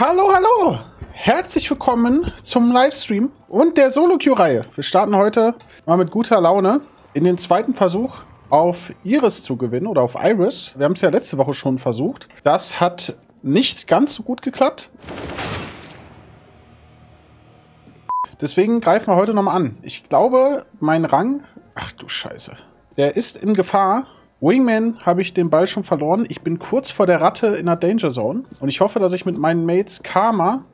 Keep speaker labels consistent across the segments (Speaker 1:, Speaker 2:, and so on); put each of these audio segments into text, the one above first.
Speaker 1: Hallo, hallo! Herzlich willkommen zum Livestream und der Solo-Queue-Reihe. Wir starten heute mal mit guter Laune in den zweiten Versuch auf Iris zu gewinnen oder auf Iris. Wir haben es ja letzte Woche schon versucht. Das hat nicht ganz so gut geklappt. Deswegen greifen wir heute nochmal an. Ich glaube, mein Rang... Ach du Scheiße. Der ist in Gefahr. Wingman habe ich den Ball schon verloren. Ich bin kurz vor der Ratte in der Danger Zone. Und ich hoffe, dass ich mit meinen Mates Karma,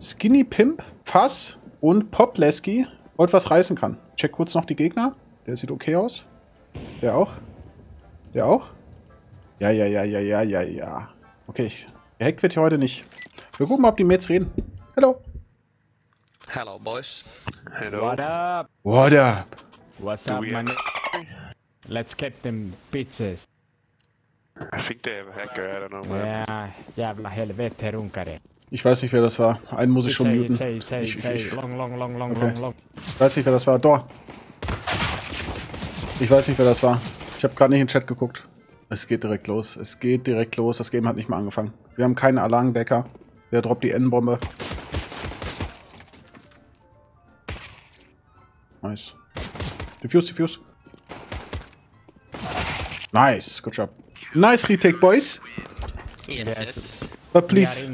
Speaker 1: Skinny Pimp, Fass und Popleski heute was reißen kann. Check kurz noch die Gegner. Der sieht okay aus. Der auch? Der auch? Ja, ja, ja, ja, ja, ja, ja. Okay, ich, gehackt wird hier heute nicht. Wir gucken mal, ob die Mates reden. Hello.
Speaker 2: Hello, boys.
Speaker 3: Hello. What up?
Speaker 1: What up?
Speaker 3: What's up, man? Let's get them bitches.
Speaker 4: I think they have a hacker, I don't know. Man.
Speaker 3: Ja, jävla helvete runkare.
Speaker 1: Ich weiß nicht, wer das war. Einen muss ich schon muten.
Speaker 3: Long, long, long, long,
Speaker 1: Okay.
Speaker 3: long, long.
Speaker 1: ich weiß nicht, wer das war. Dor. Ich weiß nicht, wer das war. Ich habe gerade nicht in den Chat geguckt. Es geht direkt los. Es geht direkt los. Das Game hat nicht mal angefangen. Wir haben keinen Alarmdecker. Wer droppt die N-Bombe? Nice. Diffuse, diffuse. Nice. Good job. Nice retake, boys.
Speaker 2: Yes,
Speaker 3: Yes.
Speaker 2: yes.
Speaker 1: But please,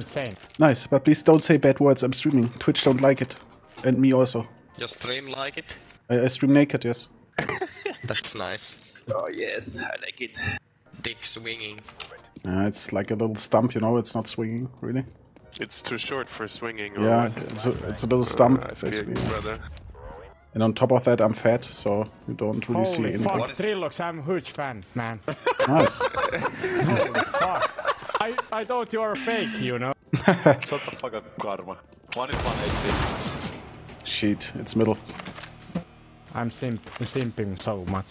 Speaker 1: nice. But please don't say bad words. I'm streaming. Twitch don't like it. And me also.
Speaker 2: Your stream like it?
Speaker 1: I, I stream naked, yes.
Speaker 2: That's nice.
Speaker 4: Oh yes, I like it.
Speaker 2: Dick swinging.
Speaker 1: Uh, it's like a little stump, you know. It's not swinging, really.
Speaker 4: It's too short for swinging.
Speaker 1: Yeah,
Speaker 4: what?
Speaker 1: it's a, it's a little stump,
Speaker 4: Uh, I feel
Speaker 1: basically.
Speaker 4: you, brother.
Speaker 1: And on top of that, I'm fat, so you don't really see
Speaker 3: Holy
Speaker 1: anything.
Speaker 3: fuck, Trillox, I'm a huge fan, man.
Speaker 1: Nice.
Speaker 3: Holy fuck. I, I thought you were fake, you know?
Speaker 5: Shut the fuck up, Karma. One is one HP.
Speaker 1: Shit, it's middle.
Speaker 3: I'm simp simping so much.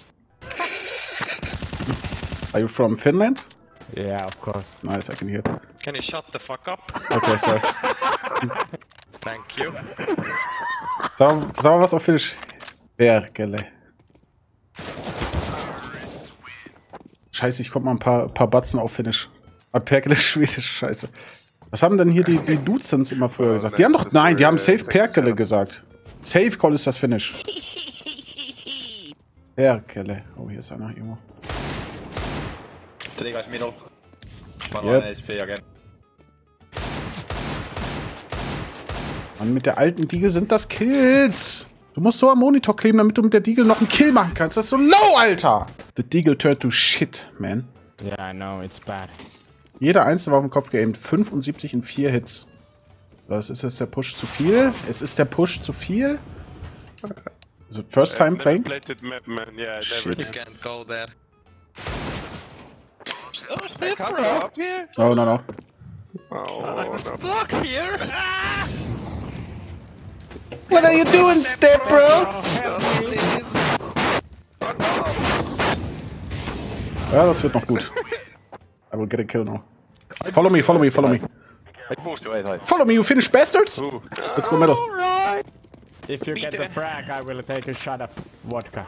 Speaker 1: Are you from Finland?
Speaker 3: Yeah, of course.
Speaker 1: Nice, I can hear.
Speaker 2: Can you shut the fuck up?
Speaker 1: Okay, sorry.
Speaker 2: Thank you.
Speaker 1: Sag, mal- sag mal was auf Finnisch. Bergele. Scheiße, ich konnte mal ein paar, paar Batzen auf Finnisch. Ah, Perkele ist Schwedisch, scheiße. Was haben denn hier die, die Duzens immer früher gesagt? Die haben doch, nein, die haben safe Perkele gesagt. Safe Call ist das Finnisch. Perkele. Oh, hier ist einer irgendwo.
Speaker 5: Guys middle. One
Speaker 1: Yep. Mann, mit der alten Diegel sind das Kills. Du musst so am Monitor kleben, damit du mit der Diegel noch einen Kill machen kannst. Das ist so low, Alter. The Deagle turned to shit, man.
Speaker 3: Yeah, I know, it's bad.
Speaker 1: Jeder einzelne war auf den Kopf geaimt. 75 in 4 Hits. Das ist jetzt der Push zu viel. Es ist der Push zu viel. Is it first time
Speaker 4: Never
Speaker 1: playing?
Speaker 4: map, man. Yeah,
Speaker 1: Shit.
Speaker 2: Can't go there.
Speaker 4: Can't go up here?
Speaker 1: No, no, no.
Speaker 4: Oh, no.
Speaker 2: Stuck here!
Speaker 1: What are you doing, step bro?
Speaker 3: Ah, Help me.
Speaker 1: Ja, das wird noch gut. I will get a kill now. Follow me, follow me, follow me.
Speaker 5: I pushed you, wait, wait.
Speaker 1: Follow me, you Finnish bastards! Let's go middle.
Speaker 3: If you get the frag, I will take a shot of vodka.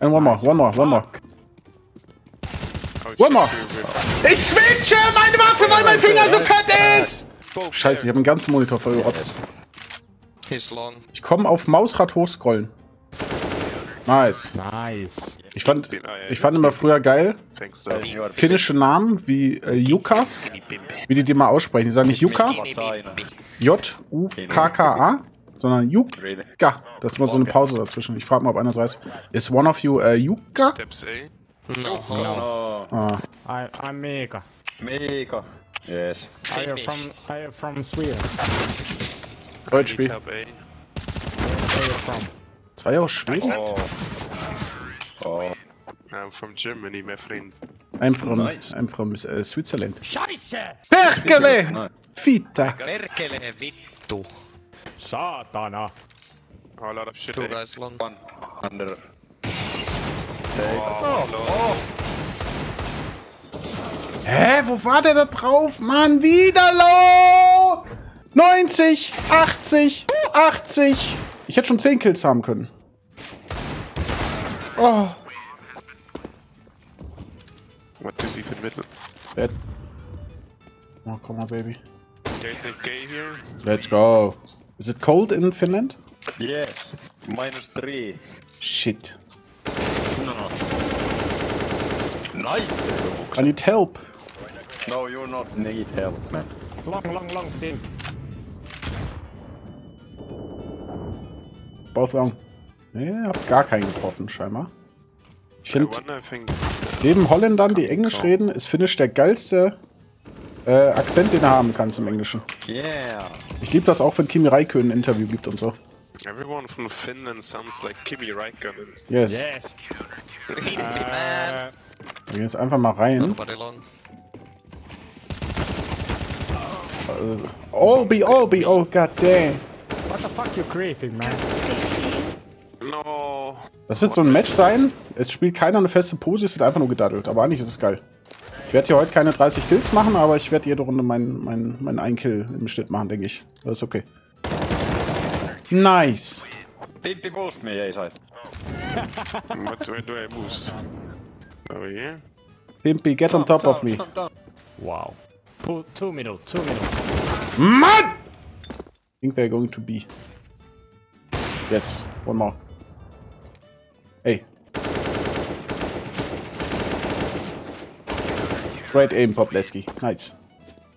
Speaker 1: And one more, one more, one more.
Speaker 4: Oh,
Speaker 1: One more.
Speaker 4: shit, we- we-
Speaker 1: Ich switche meine Waffe, weil mein Finger so fett ist! Scheiße, ich habe den ganzen Monitor vollgerotzt. Ich komme auf Mausrad hochscrollen. Nice.
Speaker 3: Nice.
Speaker 1: Ich fand, ich fand immer früher geil,
Speaker 5: are
Speaker 1: finnische Namen wie äh, Yuka, wie die die mal aussprechen. Die sagen nicht Yuka, J-U-K-K-A, sondern Yuka. Das ist mal so eine Pause dazwischen. Ich frage mal, ob einer es weiß. Is one of you äh, Yuka?
Speaker 4: Steps A.
Speaker 2: No.
Speaker 5: No.
Speaker 1: Ah,
Speaker 3: I, I'm Mika.
Speaker 5: Mika. Yes.
Speaker 3: You
Speaker 2: Finnish.
Speaker 3: from, are you from Sweden?
Speaker 1: Deutschspiel.
Speaker 3: Where are?
Speaker 1: Zwei Jahre Schweden?
Speaker 5: Oh. Oh.
Speaker 4: I'm from Germany, my friend.
Speaker 1: I'm from,
Speaker 5: Nice.
Speaker 1: I'm from äh, Switzerland.
Speaker 3: Scheisse!
Speaker 1: Perkele! Fita!
Speaker 2: Perkele vittu.
Speaker 3: Satana!
Speaker 4: Oh, a lot of shit.
Speaker 2: Two guys long.
Speaker 5: One under.
Speaker 1: Hä, wo war der da drauf? Mann, wieder low! 90, 80, 80. Ich hätte schon 10 Kills haben können. Oh.
Speaker 4: What is even middle?
Speaker 1: Bad. Oh, come on, baby.
Speaker 4: There's a K here.
Speaker 1: Let's go. Is it cold in Finland?
Speaker 5: Yes. Minus three.
Speaker 1: Shit.
Speaker 5: No, no. Nice.
Speaker 1: I need help.
Speaker 5: No, you not need help, man.
Speaker 3: Long, long, long team.
Speaker 1: Both long. Nee, hab gar keinen getroffen, scheinbar. Ich
Speaker 4: I
Speaker 1: finde, neben Holländern, die Englisch reden, ist Finnisch der geilste äh, Akzent, den er haben kann zum Englischen.
Speaker 5: Yeah.
Speaker 1: Ich liebe das auch, wenn Kimi Räikkönen ein Interview gibt und so.
Speaker 4: Everyone from Finland sounds like Kimi Räikkönen.
Speaker 1: Yes.
Speaker 3: Yes. Uh,
Speaker 1: Wir gehen jetzt einfach mal rein.
Speaker 2: Long.
Speaker 1: Albi, Albi, oh god damn.
Speaker 3: what the fuck you griefing, man?
Speaker 4: No.
Speaker 1: Das wird so ein Match sein. Es spielt keiner eine feste Pose, es wird einfach nur gedaddelt. Aber eigentlich ist es geil. Ich werde hier heute keine 30 Kills machen, aber ich werde jede Runde meinen mein, mein ein Kill im Schnitt machen, denke ich. Das ist okay. Nice.
Speaker 5: Pippi boost me, ei sait.
Speaker 4: what where do I boost? Over here?
Speaker 1: Pimpy, get on top of me.
Speaker 3: Wow. Two, two middle, two middle.
Speaker 1: Mann! I think they're going to be. Yes, one more. Hey. Great aim, Popleski. Nice.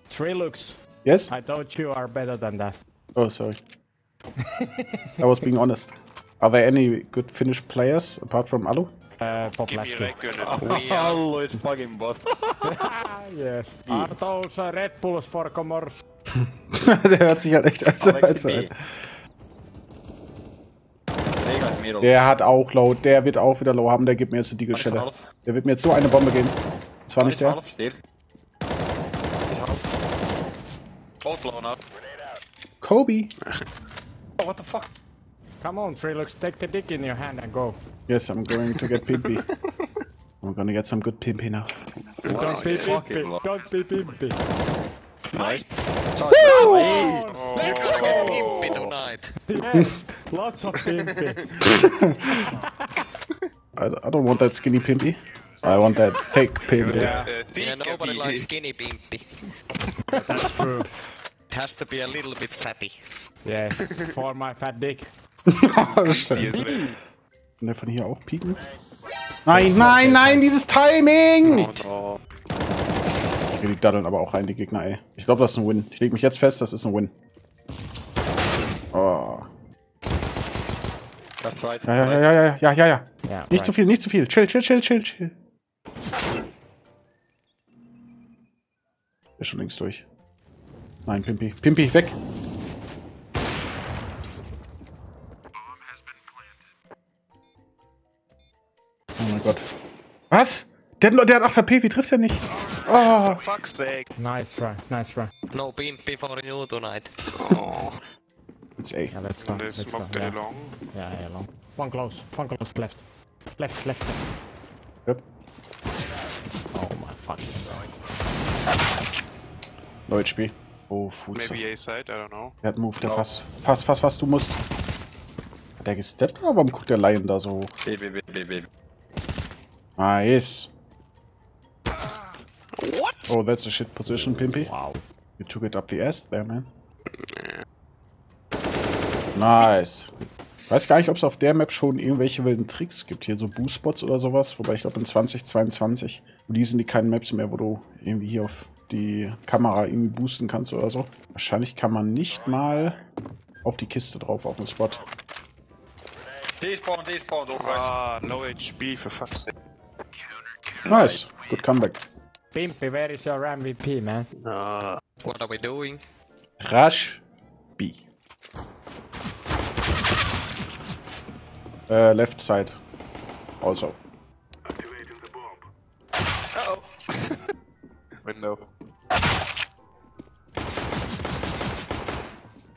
Speaker 3: Three looks.
Speaker 1: Yes?
Speaker 3: I thought you are better than that.
Speaker 1: Oh, sorry. I was being honest. Are there any good Finnish players apart from Alu?
Speaker 3: Uh,
Speaker 4: Kimi
Speaker 3: Poplaski.
Speaker 4: Räikkönen.
Speaker 2: We are
Speaker 5: Allu is fucking bot.
Speaker 3: Yes. Are those uh, Red Bulls for Comors?
Speaker 1: Der hört sich halt echt also,
Speaker 5: Alexi
Speaker 1: also,
Speaker 5: middle.
Speaker 1: Der hat auch low. Der wird auch wieder low haben. Der gibt mir jetzt Shatter.
Speaker 5: half.
Speaker 1: Der wird mir jetzt so eine Bombe geben. Das war nicht der. Kobe.
Speaker 5: Oh, what the fuck?
Speaker 3: Come on, Three looks, take the dick in your hand and go.
Speaker 1: Yes, I'm going to get Pimpy. I'm gonna get some good Pimpy now.
Speaker 3: Don't be
Speaker 5: fucking
Speaker 3: pimpy.
Speaker 5: low.
Speaker 3: Don't be pimpy.
Speaker 5: Nice.
Speaker 3: Oh,
Speaker 2: Let's go Pimpy tonight.
Speaker 3: yes, lots of pimpy.
Speaker 1: I, I don't want that skinny Pimpy. I want that thick Pimpy.
Speaker 2: Yeah,
Speaker 4: thick
Speaker 2: nobody
Speaker 4: Kimi.
Speaker 2: likes skinny Pimpy.
Speaker 3: That's true.
Speaker 2: It has to be a little bit fatty.
Speaker 3: Yes, for my fat dick.
Speaker 1: Oh, Scheiße. Kann der von hier auch pieken? Nein, nein, nein, dieses Timing!
Speaker 4: Oh no.
Speaker 1: Okay, die daddeln aber auch rein, die Gegner, ey. Ich glaube, das ist ein Win. Ich leg mich jetzt fest, das ist ein Win. Oh.
Speaker 5: Right.
Speaker 1: Ja, ja, ja, ja, ja, ja, ja, ja.
Speaker 3: Yeah,
Speaker 1: Nicht zu viel, nicht zu viel. Chill, chill, chill, chill, chill. Ist schon links durch. Nein, Pimpi. Pimpi, weg! Mein Gott. Was? Der, hat- der hat 8 HP, wie trifft er nicht? Oh.
Speaker 4: Fuck's sake.
Speaker 3: Nice try, nice try.
Speaker 2: No Pimpy for you tonight.
Speaker 4: Oh.
Speaker 1: It's A.
Speaker 3: Yeah, let's go.
Speaker 4: They
Speaker 3: Let's go.
Speaker 4: smoked
Speaker 3: Yeah.
Speaker 4: it along.
Speaker 3: yeah, yeah, long. One close, one close, left. Left, left.
Speaker 1: Yep.
Speaker 3: Oh my fucking god.
Speaker 1: Neues Spiel. Oh, Fuß.
Speaker 4: Maybe A side, I don't know.
Speaker 1: Der hat einen Move, der fast, fast, fast, fast, du musst. Hat der gesteppt oder warum guckt der Lion da so hoch?
Speaker 5: B, B, B, B, B.
Speaker 1: Nice. Oh, that's a shit position, Pimpy.
Speaker 3: Wow.
Speaker 1: You took it up the ass there, man. Nice. Weiß gar nicht, ob es auf der Map schon irgendwelche wilden Tricks gibt. Hier so Boost-Spots oder sowas. Wobei ich glaube in 2022 releasen die keine Maps mehr, wo du irgendwie hier auf die Kamera irgendwie boosten kannst oder so. Wahrscheinlich kann man nicht mal auf die Kiste drauf, auf den Spot.
Speaker 5: Despawn, despawn, guys.
Speaker 4: Ah, low HP for fuck's sake.
Speaker 1: Nice. Good comeback.
Speaker 3: Pimpy, where is your MVP, man?
Speaker 4: Ah.
Speaker 2: What are we doing?
Speaker 1: Rush B. Äh, left side. Also.
Speaker 4: Window.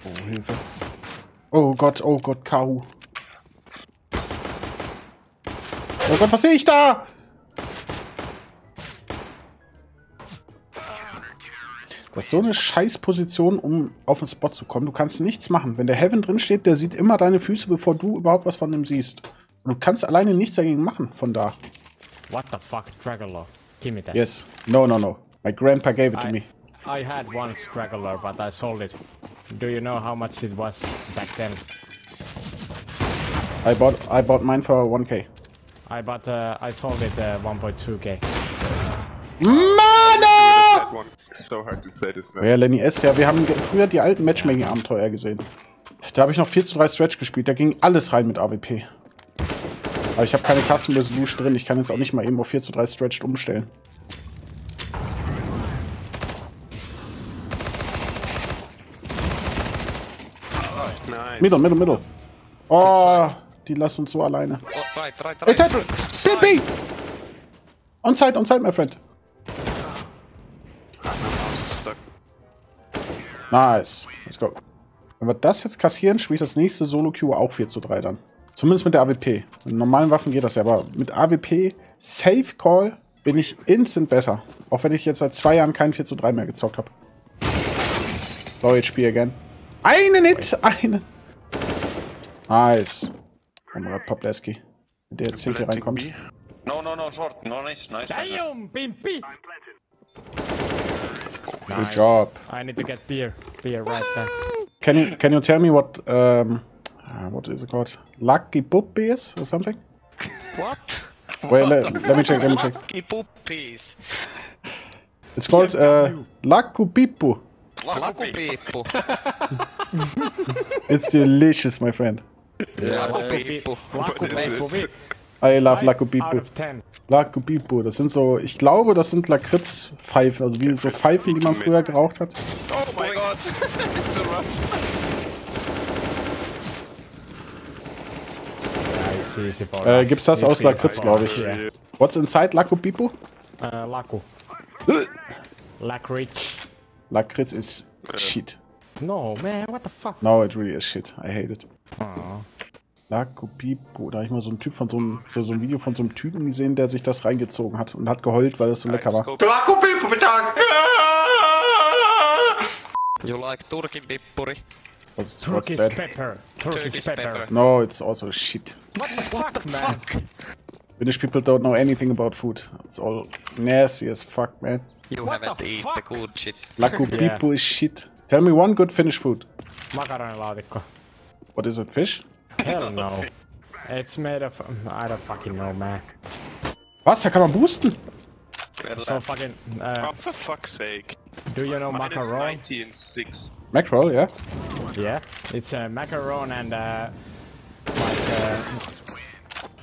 Speaker 1: Oh, Hilfe. Oh Gott, oh Gott, Kahu. Oh Gott, was sehe ich da? Das ist so eine Scheißposition, um auf den Spot zu kommen. Du kannst nichts machen. Wenn der Heaven drin steht, der sieht immer deine Füße, bevor du überhaupt was von ihm siehst. Und du kannst alleine nichts dagegen machen von da.
Speaker 3: What the fuck, Dragolor? Give me that.
Speaker 1: Yes. No, no, no. My grandpa gave it to
Speaker 3: I,
Speaker 1: me.
Speaker 3: I had one straggler, but I sold it. Do you know how much it was back then?
Speaker 1: I bought I bought mine for 1k.
Speaker 3: I bought, uh, I sold it uh, 1.2k.
Speaker 1: Mano!
Speaker 4: So hard to play this map.
Speaker 1: Ja, Lenny S. Ja, wir haben früher die alten Matchmaking-Abenteuer gesehen. Da habe ich noch 4 zu 3 Stretch gespielt. Da ging alles rein mit AWP. Aber ich habe keine Custom Resolution drin. Ich kann jetzt auch nicht mal eben auf 4 zu 3 Stretched umstellen.
Speaker 4: Nice.
Speaker 1: Middle, middle, middle. Oh, die lassen uns so alleine.
Speaker 2: Oh, right, right,
Speaker 1: Hey,
Speaker 2: right.
Speaker 1: B, B! On side, on side, my friend. Nice. Let's go. Wenn wir das jetzt kassieren, spiele ich das nächste Solo-Queue auch 4 zu 3 dann. Zumindest mit der AWP. Mit normalen Waffen geht das ja, aber mit AWP Safe Call bin ich instant besser. Auch wenn ich jetzt seit zwei Jahren kein 4 zu 3 mehr gezockt habe. So, jetzt spiel again. Einen Hit! Einen! Nice. Konrad Popleski. Der jetzt CT
Speaker 4: Planting
Speaker 1: reinkommt.
Speaker 5: No, no, no, short. No, nice, nice. nice.
Speaker 3: Damn, Pimpy!
Speaker 1: Good job.
Speaker 3: I need to get beer. Beer right there.
Speaker 1: Can you can you tell me what um uh, what is it called? Lucky Puppy is or something?
Speaker 2: What?
Speaker 1: Wait, let, let me check. Let me check.
Speaker 2: Lucky puppies.
Speaker 1: It's called uh, Laku Pipu.
Speaker 2: Laku piippu.
Speaker 1: It's delicious, my friend.
Speaker 2: Laku piippu.
Speaker 3: Laku Pimpy.
Speaker 1: I love Laku
Speaker 3: Out
Speaker 1: Pipu.
Speaker 3: of 10.
Speaker 1: Laku Pipu. Das sind so, ich glaube, das sind Lakritz-Pfeifen, also wie so Pfeifen, die man früher geraucht hat.
Speaker 4: Oh
Speaker 3: easy for
Speaker 1: Äh, gibt's das aus Lakritz, glaube ich.
Speaker 3: Yeah.
Speaker 1: What's inside Laku Pipu?
Speaker 3: Uh, Laku. Lakritz.
Speaker 1: Lakritz is shit.
Speaker 3: No, man, what the fuck?
Speaker 1: No, it really is shit. I hate it.
Speaker 3: Aw.
Speaker 1: Laku Pipu. Da habe ich mal so einen Typ von so einem, so, so ein Video von so einem Typen gesehen, der sich das reingezogen hat und hat geheult, weil es so lecker war.
Speaker 2: You like Turkin pippuri?
Speaker 1: What's, what's
Speaker 3: Turkish
Speaker 1: that?
Speaker 3: pepper. Turkish,
Speaker 2: Turkish
Speaker 3: pepper.
Speaker 2: pepper.
Speaker 1: No, it's also shit.
Speaker 3: What the fuck, man?
Speaker 1: Finnish people don't know anything about food. It's all nasty as fuck, man.
Speaker 2: You
Speaker 3: What
Speaker 2: haven't
Speaker 3: the
Speaker 2: eaten the good shit.
Speaker 1: Laku
Speaker 3: Yeah.
Speaker 1: Pipu is shit. Tell me one good Finnish food.
Speaker 3: Makaronilaatikko.
Speaker 1: What is it, fish?
Speaker 3: Hell no. It's made of... I don't fucking know, man.
Speaker 1: Was? Da kann man boosten?
Speaker 3: So fucking... Uh,
Speaker 4: Oh, for fuck's sake.
Speaker 3: do you know
Speaker 4: Minus
Speaker 3: macaron?
Speaker 4: 90 and 6.
Speaker 1: Mackerel, yeah?
Speaker 3: Yeah. It's a macaron and uh, like uh,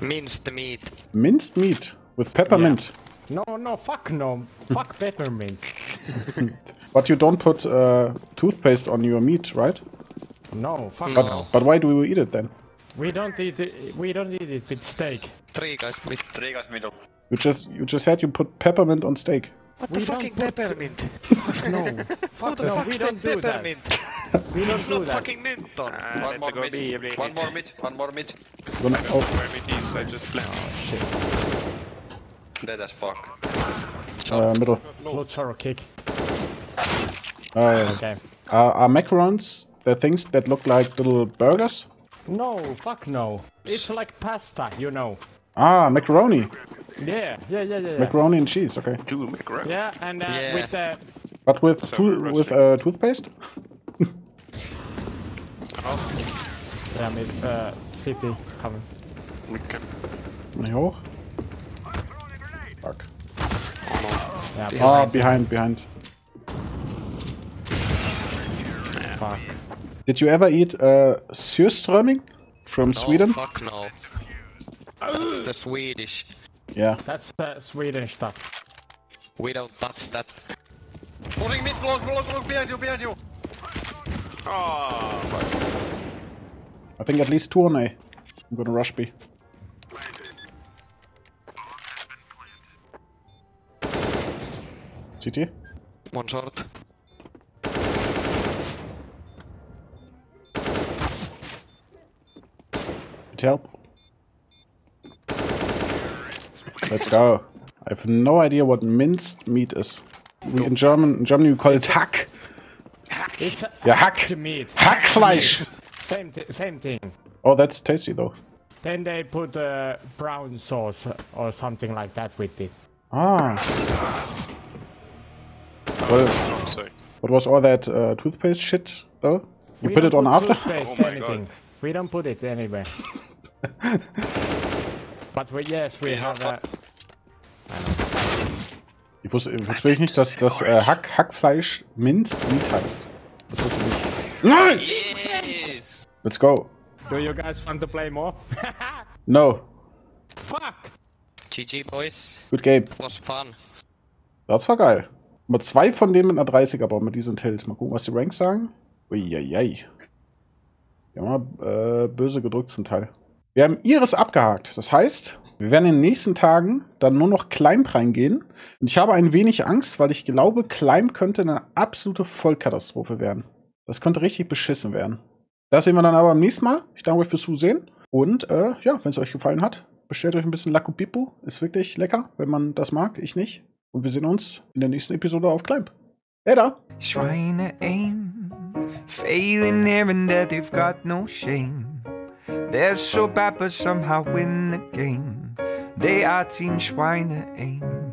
Speaker 2: Minced meat.
Speaker 1: Minced meat with peppermint.
Speaker 3: no no fuck no fuck peppermint.
Speaker 1: But you don't put uh, toothpaste on your meat, right?
Speaker 3: No fuck
Speaker 2: No.
Speaker 3: no.
Speaker 1: But why do we eat it then?
Speaker 3: We don't eat it. We don't eat it with steak.
Speaker 2: Three guys mid.
Speaker 5: Three guys middle.
Speaker 1: You just you just said you put peppermint on steak.
Speaker 2: What
Speaker 3: We
Speaker 2: the fucking peppermint?
Speaker 3: No fuck
Speaker 2: the
Speaker 3: no.
Speaker 2: fuck
Speaker 3: We don't do that. We don't
Speaker 2: It's
Speaker 3: do
Speaker 2: not
Speaker 3: that.
Speaker 2: fucking Newton.
Speaker 4: Ah,
Speaker 5: One
Speaker 4: let's
Speaker 5: more mid.
Speaker 4: B, B,
Speaker 5: One more mid. One more mid.
Speaker 1: Gonna-
Speaker 4: I don't
Speaker 1: oh,
Speaker 4: know where it is, I just plant.
Speaker 5: Dead as fuck.
Speaker 1: uh, middle.
Speaker 3: Lutsaro kick.
Speaker 1: Uh,
Speaker 3: Okay.
Speaker 1: are, are macarons the things that look like little burgers?
Speaker 3: No fuck no. It's like pasta, you know.
Speaker 1: Ah, macaroni.
Speaker 3: Yeah yeah yeah yeah. Yeah,
Speaker 1: Macaroni and cheese. Okay,
Speaker 4: Do macaroni.
Speaker 3: yeah and uh,
Speaker 2: Yeah.
Speaker 3: with the
Speaker 1: but with
Speaker 4: So
Speaker 1: too- with
Speaker 4: rushing.
Speaker 1: uh, toothpaste.
Speaker 3: yeah with uh, city coming.
Speaker 4: We can.
Speaker 1: Nicht hoch. Fuck.
Speaker 3: Yeah.
Speaker 1: Ah, behind, behind.
Speaker 3: Fuck.
Speaker 1: Did you ever eat uh, Surströmming from
Speaker 2: No,
Speaker 1: Sweden?
Speaker 2: fuck no. That's the Swedish.
Speaker 1: Yeah.
Speaker 3: That's the Swedish stuff.
Speaker 2: We don't touch that.
Speaker 5: Pulling mid, block, block, block, behind you, behind you.
Speaker 4: Oh,
Speaker 1: I think at least two on A. I'm gonna rush B. CT?
Speaker 2: One short.
Speaker 1: Help? Let's go. I have no idea what minced meat is. We, in German, in Germany we call it Hack.
Speaker 3: It's uh,
Speaker 1: Yeah, Hack.
Speaker 3: meat.
Speaker 1: Hackfleisch.
Speaker 3: Same th- same thing.
Speaker 1: Oh, that's tasty though.
Speaker 3: Then they put uh, brown sauce or something like that with it.
Speaker 1: Ah, Well,
Speaker 4: Oh,
Speaker 1: what was all that uh, toothpaste shit, though? You
Speaker 3: We
Speaker 1: put it on
Speaker 3: put
Speaker 1: after?
Speaker 3: toothpaste
Speaker 4: Oh my
Speaker 3: anything. We don't put it anywhere. but we, yes, we have a...
Speaker 1: Ich wusste, ich wusste nicht, dass das äh, Hack, Hackfleisch Minced Meat heißt. Das wusste ich nicht. Nice!
Speaker 2: Yes!
Speaker 1: Let's go.
Speaker 3: Do you guys want to play more?
Speaker 1: No.
Speaker 3: Fuck!
Speaker 2: GG, boys.
Speaker 1: Good game.
Speaker 2: Was fun.
Speaker 1: Das war geil. Mal zwei von denen mit einer 30er bauen, mit diesen Tilt. Mal gucken, was die Ranks sagen. Uiuiui. Wir haben mal äh, böse gedrückt zum Teil. Wir haben Iris abgehakt. Das heißt, wir werden in den nächsten Tagen dann nur noch Climb reingehen. Und ich habe ein wenig Angst, weil ich glaube, Climb könnte eine absolute Vollkatastrophe werden. Das könnte richtig beschissen werden. Das sehen wir dann aber beim nächsten Mal. Ich danke euch fürs Zusehen. Und äh, ja, wenn es euch gefallen hat, bestellt euch ein bisschen Lakupipu. Ist wirklich lecker, wenn man das mag. Ich nicht. Und wir sehen uns in der nächsten Episode auf Climb. Later!
Speaker 6: To aim, failing here and there, they've got no shame. They're so bad, but somehow win the game. They are Team Schweine aim.